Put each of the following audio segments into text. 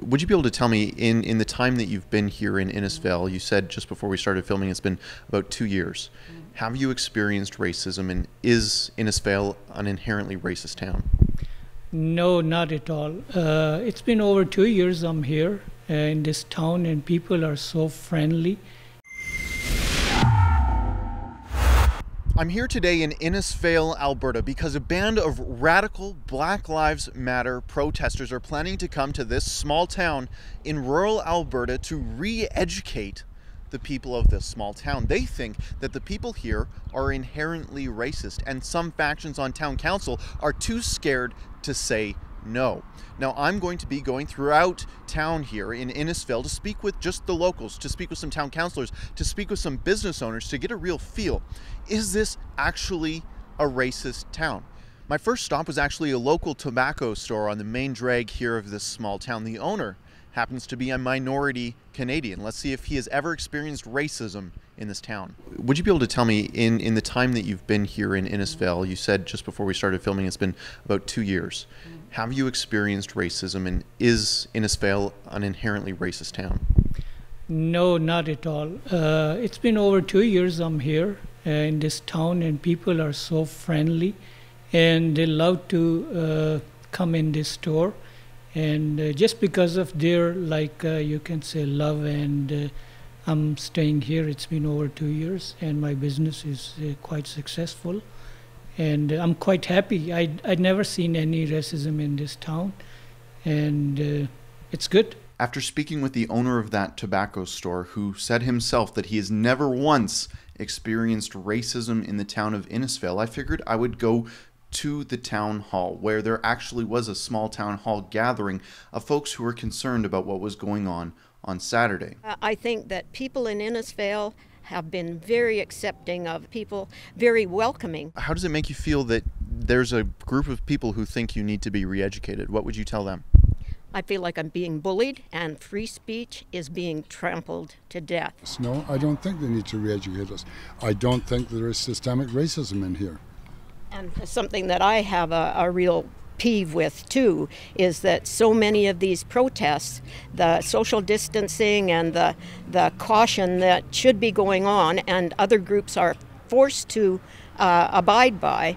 Would you be able to tell me in, in the time that you've been here in Innisfail, you said just before we started filming it's been about two years. Have you experienced racism and is Innisfail an inherently racist town? No, not at all. Uh, it's been over two years I'm here uh, in this town, and people are so friendly. I'm here today in Innisfail, Alberta, because a band of radical Black Lives Matter protesters are planning to come to this small town in rural Alberta to re educate the people of this small town. They think that the people here are inherently racist, and some factions on town council are too scared to say no. Now, I'm going to be going throughout town here in Innisfail to speak with just the locals, to speak with some town councilors, to speak with some business owners to get a real feel. Is this actually a racist town? My first stop was actually a local tobacco store on the main drag here of this small town. The owner happens to be a minority Canadian. Let's see if he has ever experienced racism in this town. Would you be able to tell me in, in the time that you've been here in Innisfail, you said just before we started filming it's been about two years. Have you experienced racism and is Innisfail an inherently racist town? No, not at all. Uh, it's been over two years I'm here uh, in this town, and people are so friendly, and they love to uh, come in this store, and uh, just because of their like uh, you can say love, and uh, I'm staying here. It's been over two years, and my business is quite successful, and I'm quite happy. I I'd never seen any racism in this town, and uh, it's good. After speaking with the owner of that tobacco store, who said himself that he has never once experienced racism in the town of Innisfail, I figured I would go to the town hall, where there actually was a small town hall gathering of folks who were concerned about what was going on on Saturday. Uh, I think that people in Innisfail have been very accepting of people, very welcoming. How does it make you feel that there's a group of people who think you need to be re educated? What would you tell them? I feel like I'm being bullied and free speech is being trampled to death. No, I don't think they need to re educate us. I don't think there is systemic racism in here. And something that I have a, a real peeve with too is that so many of these protests, the social distancing and the the caution that should be going on, and other groups are forced to uh, abide by,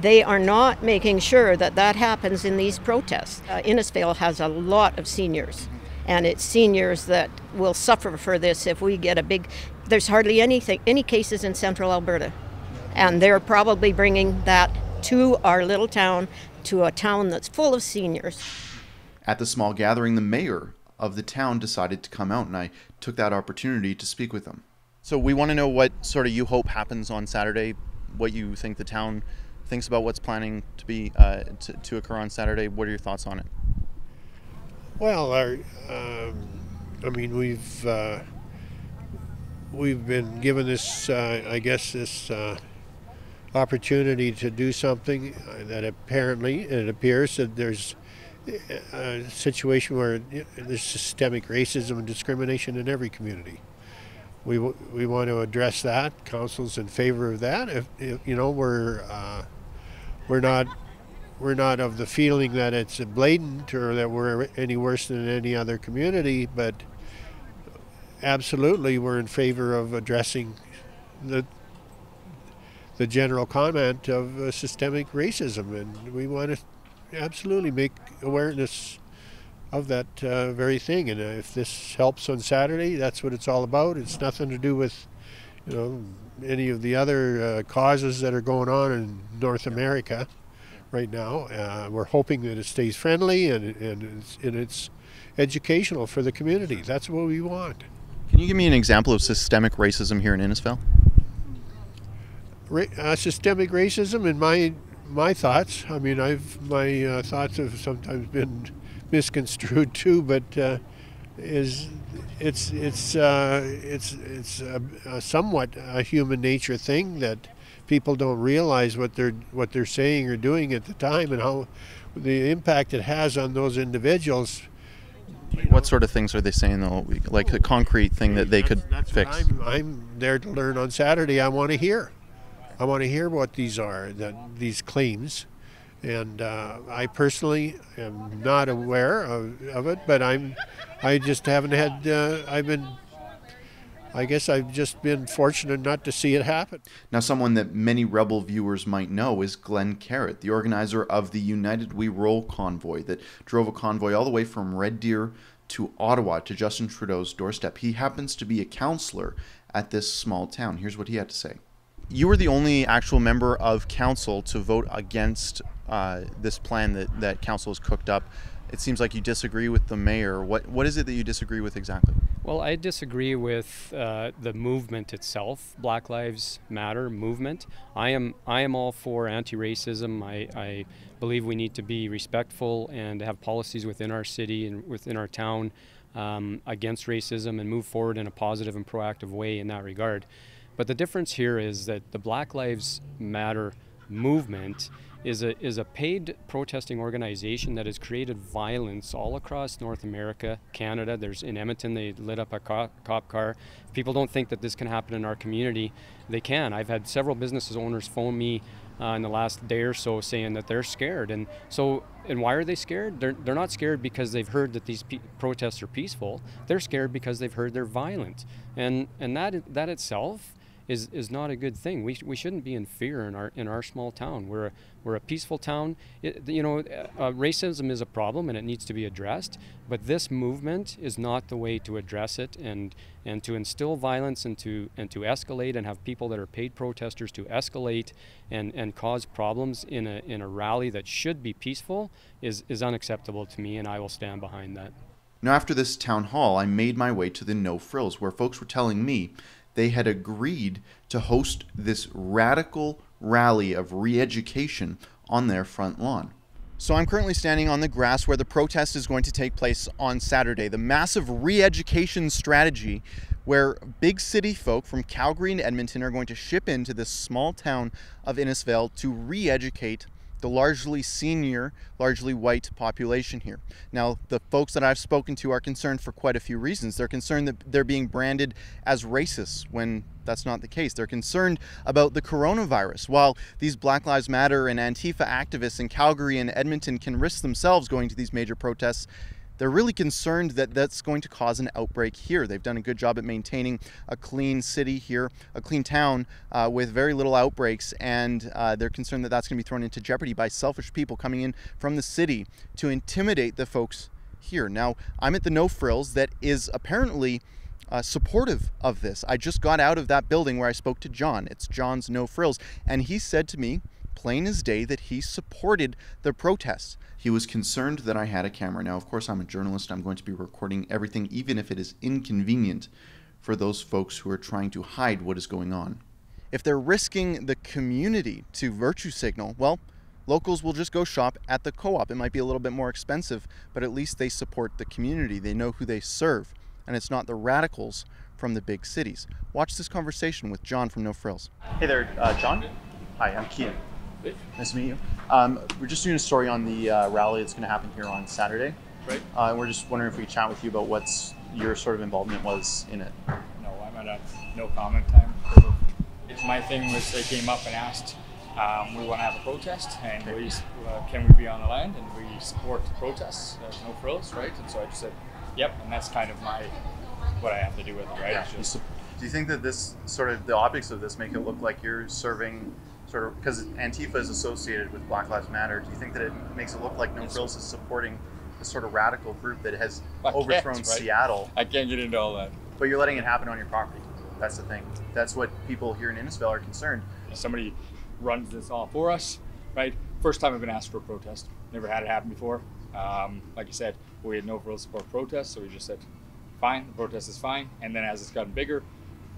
they are not making sure that that happens in these protests. Uh, Innisfail has a lot of seniors, and it's seniors that will suffer for this if we get a big. There's hardly anything, any cases in central Alberta, and they're probably bringing that to our little town, to a town that's full of seniors. At the small gathering, the mayor of the town decided to come out, and I took that opportunity to speak with them. So we want to know what sort of you hope happens on Saturday, what you think the town thinks about what's planning to be uh, to, to, occur on Saturday. What are your thoughts on it? Well, our, um, I mean, we've uh, we've been given this, uh, I guess, this uh, opportunity to do something that apparently it appears that there's a situation where there's systemic racism and discrimination in every community. We, we want to address that. Council's in favor of that. If, if you know we're uh, we're not we're not of the feeling that it's blatant or that we're any worse than any other community, but absolutely we're in favor of addressing the the general comment of uh, systemic racism, and we want to absolutely make awareness of that uh, very thing. And uh, if this helps on Saturday, that's what it's all about. It's nothing to do with you know any of the other uh, causes that are going on in North America right now. Uh, we're hoping that it stays friendly and, and, it's, and it's educational for the community. That's what we want. Can you give me an example of systemic racism here in Innisfail? Ra- uh, systemic racism, in my my thoughts. I mean, I've my uh, thoughts have sometimes been misconstrued too, but uh, is it's it's uh, it's it's a, a somewhat a human nature thing that people don't realize what they're what they're saying or doing at the time and how the impact it has on those individuals. What sort of things are they saying though? Like a concrete thing that they could that's fix? I'm, I'm there to learn on Saturday. I want to hear. I want to hear what these are, that these claims, and uh, I personally am not aware of, of it, but I'm I just haven't had uh, I've been I guess I've just been fortunate not to see it happen. Now, someone that many Rebel viewers might know is Glen Carritt, the organizer of the United We Roll convoy that drove a convoy all the way from Red Deer to Ottawa to Justin Trudeau's doorstep. He happens to be a counselor at this small town. Here's what he had to say. You were the only actual member of council to vote against uh, this plan that, that council has cooked up. It seems like you disagree with the mayor. What what is it that you disagree with exactly? Well, I disagree with uh, the movement itself, Black Lives Matter movement. I am I am all for anti-racism. I, I believe we need to be respectful and have policies within our city and within our town um, against racism and move forward in a positive and proactive way in that regard. But the difference here is that the Black Lives Matter movement is a is a paid protesting organization that has created violence all across North America, Canada. There's in Edmonton they lit up a cop, cop car. If people don't think that this can happen in our community, they can. I've had several business owners phone me uh, in the last day or so saying that they're scared. And so, and why are they scared? They're, they're not scared because they've heard that these pe- protests are peaceful. They're scared because they've heard they're violent. And, and that, that itself is, is not a good thing. We, we shouldn't be in fear in our in our small town. We're a, we're a peaceful town. It, you know, uh, racism is a problem and it needs to be addressed. But this movement is not the way to address it and and to instill violence and to and to escalate and have people that are paid protesters to escalate and, and cause problems in a in a rally that should be peaceful is is unacceptable to me and I will stand behind that. Now, after this town hall, I made my way to the No Frills, where folks were telling me they had agreed to host this radical rally of re education on their front lawn. So I'm currently standing on the grass where the protest is going to take place on Saturday. The massive re education strategy where big city folk from Calgary and Edmonton are going to ship into this small town of Innisfail to re educate the largely senior, largely white population here. Now, the folks that I've spoken to are concerned for quite a few reasons. They're concerned that they're being branded as racist when that's not the case. They're concerned about the coronavirus. While these Black Lives Matter and Antifa activists in Calgary and Edmonton can risk themselves going to these major protests, they're really concerned that that's going to cause an outbreak here. They've done a good job at maintaining a clean city here, a clean town uh, with very little outbreaks, and uh, they're concerned that that's going to be thrown into jeopardy by selfish people coming in from the city to intimidate the folks here. Now, I'm at the No Frills that is apparently. Uh, supportive of this. I just got out of that building where I spoke to John. It's John's No Frills. And he said to me, plain as day, that he supported the protests. He was concerned that I had a camera. Now, of course, I'm a journalist. I'm going to be recording everything, even if it is inconvenient for those folks who are trying to hide what is going on. If they're risking the community to virtue signal, well, locals will just go shop at the co op. It might be a little bit more expensive, but at least they support the community. They know who they serve, and it's not the radicals from the big cities. Watch this conversation with John from No Frills. Hey there, uh, John. Hi, I'm Keean. Nice to meet you. Um, we're just doing a story on the uh, rally that's going to happen here on Saturday. Right. Uh, and we're just wondering if we could chat with you about what's your sort of involvement was in it. No, I'm at a no comment time. It's My thing was they came up and asked, um, we want to have a protest, and we uh, can we be on the land, and we support the protests. There's no frills, right? And so I just said, yep, and that's kind of my what I have to do with it, right? Yeah. It's You just- sup- Do you think that this sort of the optics of this make it look like you're serving sort of because Antifa is associated with Black Lives Matter? Do you think that it makes it look like No. Frills is supporting this sort of radical group that has I overthrown right? Seattle, I can't get into all that. but you're letting it happen on your property? That's the thing. That's what people here in Innisfail are concerned. Somebody runs this all for us, right? First time I've been asked for a protest. Never had it happen before. Um, like you said, we had no real support protests, so we just said, fine, the protest is fine. And then as it's gotten bigger,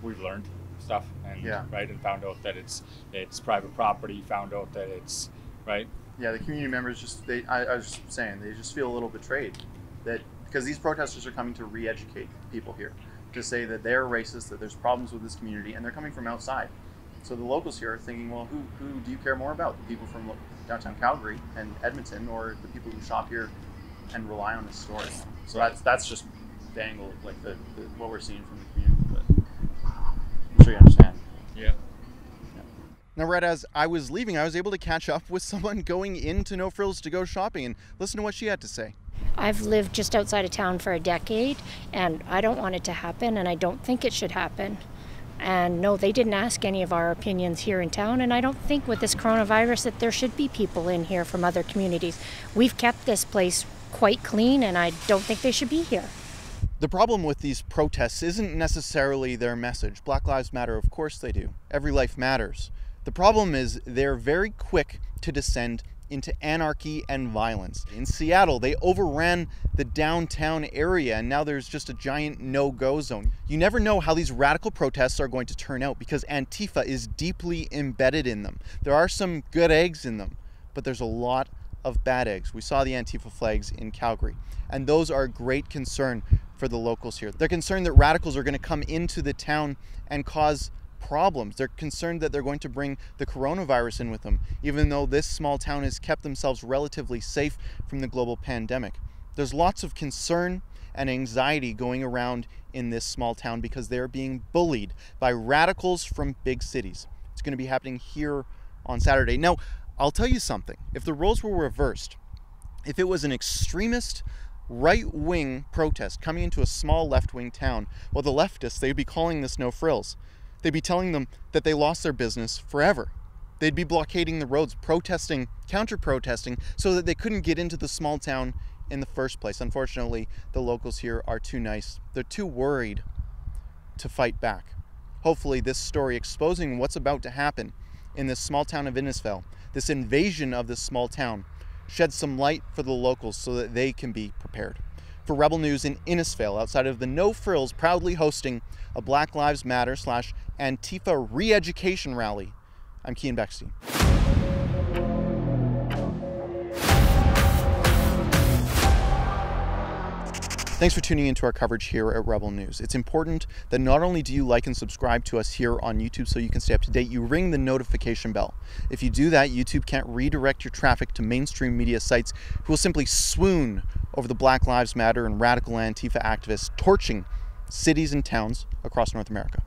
we've learned stuff and Yeah. right and found out that it's it's private property. Found out that it's right. Yeah, the community members just they I, I was saying they just feel a little betrayed that because these protesters are coming to re-educate people here to say that they're racist, that there's problems with this community, and they're coming from outside. So the locals here are thinking, well, who, who do you care more about? The people from downtown Calgary and Edmonton, or the people who shop here and rely on this store? So that's that's just the angle, like the, the what we're seeing from the community. But I'm sure you understand. Yeah. Now, right as I was leaving, I was able to catch up with someone going into No Frills to go shopping and listen to what she had to say. I've lived just outside of town for a decade, and I don't want it to happen, and I don't think it should happen. And no, they didn't ask any of our opinions here in town, and I don't think with this coronavirus that there should be people in here from other communities. We've kept this place quite clean, and I don't think they should be here. The problem with these protests isn't necessarily their message. Black Lives Matter, of course they do. Every life matters. The problem is they're very quick to descend into anarchy and violence. In Seattle, they overran the downtown area and now there's just a giant no go zone. You never know how these radical protests are going to turn out because Antifa is deeply embedded in them. There are some good eggs in them, but there's a lot of bad eggs. We saw the Antifa flags in Calgary, and those are a great concern for the locals here. They're concerned that radicals are going to come into the town and cause problems. They're concerned that they're going to bring the coronavirus in with them, even though this small town has kept themselves relatively safe from the global pandemic. There's lots of concern and anxiety going around in this small town because they're being bullied by radicals from big cities. It's going to be happening here on Saturday. Now, I'll tell you something. If the roles were reversed, if it was an extremist right wing protest coming into a small left wing town, well, the leftists, they'd be calling this no frills they'd be telling them that they lost their business forever. They'd be blockading the roads, protesting, counter protesting, so that they couldn't get into the small town in the first place. Unfortunately, the locals here are too nice. They're too worried to fight back. Hopefully, this story exposing what's about to happen in this small town of Innisfail, this invasion of this small town, sheds some light for the locals so that they can be prepared for Rebel News in Innisfail outside of the No Frills proudly hosting a Black Lives Matter slash Antifa re-education rally. I'm Keean Bexte. Thanks for tuning into our coverage here at Rebel News. It's important that not only do you like and subscribe to us here on YouTube so you can stay up to date, you ring the notification bell. If you do that, YouTube can't redirect your traffic to mainstream media sites who will simply swoon over the Black Lives Matter and radical Antifa activists torching cities and towns across North America.